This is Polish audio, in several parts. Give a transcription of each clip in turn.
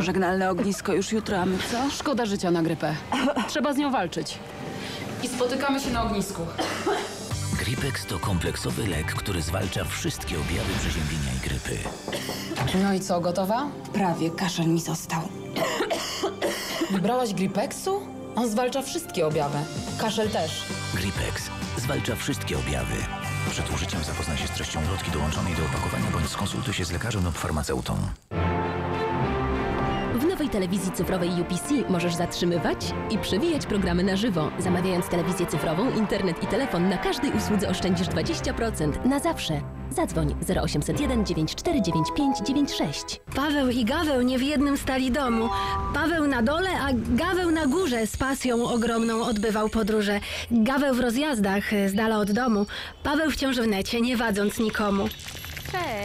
Pożegnalne ognisko już jutro, a my co? Szkoda życia na grypę. Trzeba z nią walczyć. I spotykamy się na ognisku. Gripex to kompleksowy lek, który zwalcza wszystkie objawy przeziębienia i grypy. No i co, gotowa? Prawie kaszel mi został. Wybrałaś Gripexu? On zwalcza wszystkie objawy. Kaszel też. Gripex zwalcza wszystkie objawy. Przed użyciem zapoznaj się z treścią lotki dołączonej do opakowania bądź skonsultuj się z lekarzem lub farmaceutą. W nowej telewizji cyfrowej UPC możesz zatrzymywać i przewijać programy na żywo. Zamawiając telewizję cyfrową, internet i telefon na każdej usłudze oszczędzisz 20% na zawsze. Zadzwoń 0801 9495 96. Paweł i Gaweł nie w jednym stali domu. Paweł na dole, a Gaweł na górze z pasją ogromną odbywał podróże. Gaweł w rozjazdach z dala od domu. Paweł wciąż w necie, nie wadząc nikomu.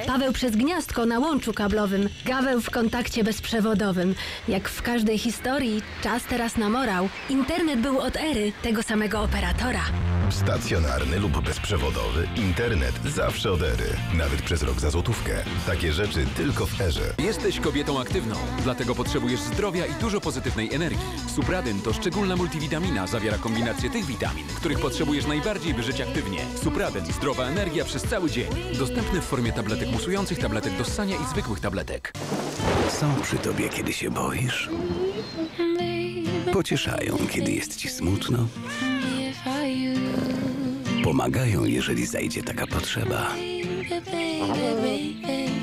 Paweł przez gniazdko na łączu kablowym, Gaweł w kontakcie bezprzewodowym. Jak w każdej historii, czas teraz namorał. Internet był od ery tego samego operatora. Stacjonarny lub bezprzewodowy, internet zawsze od ery. Nawet przez rok za złotówkę. Takie rzeczy tylko w erze. Jesteś kobietą aktywną, dlatego potrzebujesz zdrowia i dużo pozytywnej energii. Supradyn to szczególna multivitamina, zawiera kombinację tych witamin, których potrzebujesz najbardziej, by żyć aktywnie. Supradyn, zdrowa energia przez cały dzień. Dostępny w formie tabletek musujących, tabletek do ssania i zwykłych tabletek. Są przy tobie, kiedy się boisz. Pocieszają, kiedy jest ci smutno. Pomagają, jeżeli zajdzie taka potrzeba.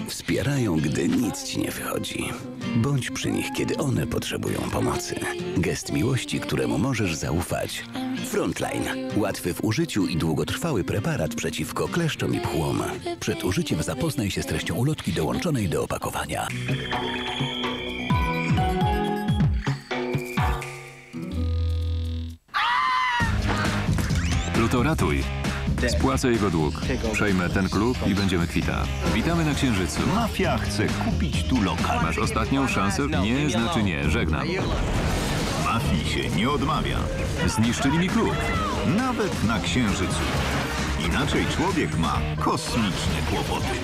Wspierają, gdy nic ci nie wychodzi. Bądź przy nich, kiedy one potrzebują pomocy. Gest miłości, któremu możesz zaufać. Frontline. Łatwy w użyciu i długotrwały preparat przeciwko kleszczom i pchłom. Przed użyciem zapoznaj się z treścią ulotki dołączonej do opakowania. Pluto ratuj. Spłacę jego dług. Przejmę ten klub i będziemy kwita. Witamy na Księżycu. Mafia chce kupić tu lokal. Masz ostatnią szansę? Nie znaczy nie. Żegnam. Mafii się nie odmawia. Zniszczyli mi klub. Nawet na Księżycu. Inaczej człowiek ma kosmiczne kłopoty.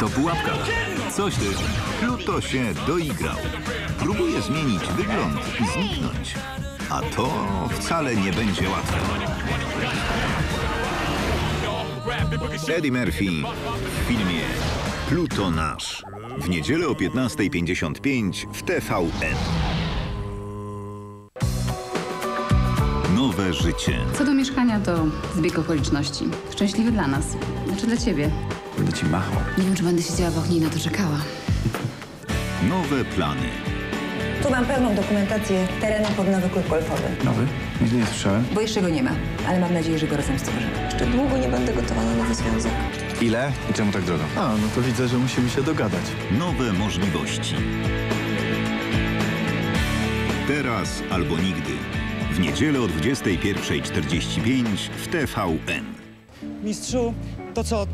To pułapka. Coś ty. Pluto się doigrał. Próbuje zmienić wygląd i zniknąć. A to wcale nie będzie łatwe. Eddie Murphy w filmie Pluto Nasz. W niedzielę o 15.55 w TVN. Nowe życie. Co do mieszkania, to zbieg okoliczności. Szczęśliwy dla nas. Znaczy dla ciebie. Będę ci machał. Nie wiem, czy będę siedziała w oknie i na to czekała. Nowe plany. Tu mam pełną dokumentację terenu pod nowy klub golfowy. Nowy? Nigdy nie słyszałem. Bo jeszcze go nie ma, ale mam nadzieję, że go razem stworzymy. Jeszcze długo nie będę gotowa na nowy związek. Ile? I czemu tak drogo? A, no to widzę, że musimy się dogadać. Nowe możliwości. Teraz albo nigdy. W niedzielę o 21.45 w TVN. Mistrzu, to co,